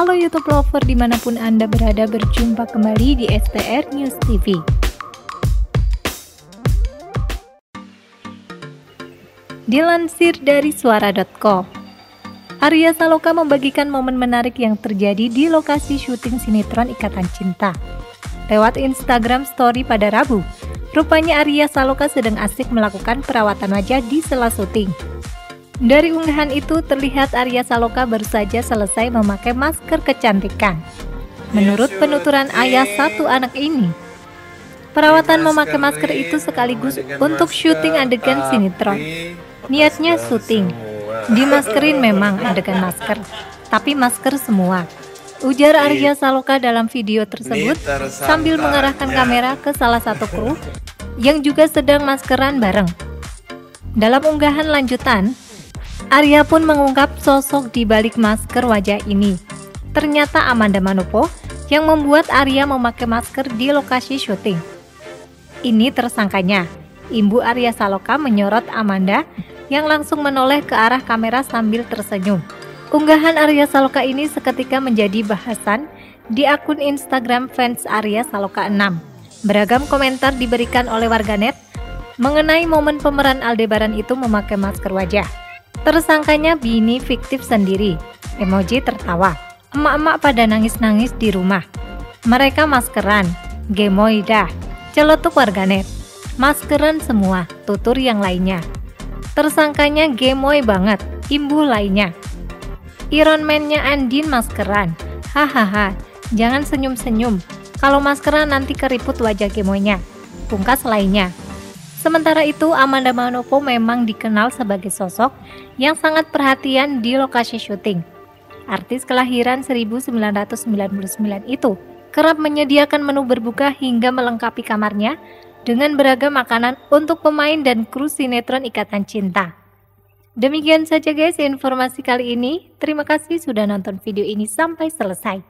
Halo YouTube lover di mana pun Anda berada berjumpa kembali di STR News TV. Dilansir dari suara.com, Arya Saloka membagikan momen menarik yang terjadi di lokasi syuting sinetron Ikatan Cinta. Lewat Instagram Story pada Rabu, rupanya Arya Saloka sedang asik melakukan perawatan wajah di sela syuting. Dari unggahan itu terlihat Arya Saloka baru saja selesai memakai masker kecantikan. Menurut penuturan ayah satu anak ini, perawatan memakai masker itu sekaligus untuk syuting adegan sinetron. Niatnya syuting, dimaskerin memang adegan masker, tapi masker semua. Ujar Arya Saloka dalam video tersebut sambil mengarahkan kamera ke salah satu kru yang juga sedang maskeran bareng. Dalam unggahan lanjutan, Arya pun mengungkap sosok di balik masker wajah ini. Ternyata Amanda Manopo yang membuat Arya memakai masker di lokasi syuting. Ini tersangkanya. Imbu Arya Saloka menyorot Amanda yang langsung menoleh ke arah kamera sambil tersenyum. Unggahan Arya Saloka ini seketika menjadi bahasan di akun Instagram fans Arya Saloka 6. Beragam komentar diberikan oleh warganet mengenai momen pemeran Aldebaran itu memakai masker wajah. Tersangkanya bini fiktif sendiri. Emoji tertawa. Emak-emak pada nangis-nangis di rumah. Mereka maskeran. Gemoy dah. Celotuk warganet. Maskeran semua, tutur yang lainnya. Tersangkanya gemoy banget, imbu lainnya. Iron Man-nya Andin maskeran. Hahaha, jangan senyum-senyum. Kalau maskeran nanti keriput wajah gemoynya. Pungkas lainnya. Sementara itu, Amanda Manopo memang dikenal sebagai sosok yang sangat perhatian di lokasi syuting. Artis kelahiran 1999 itu kerap menyediakan menu berbuka hingga melengkapi kamarnya dengan beragam makanan untuk pemain dan kru sinetron Ikatan Cinta. Demikian saja guys informasi kali ini. Terima kasih sudah nonton video ini sampai selesai.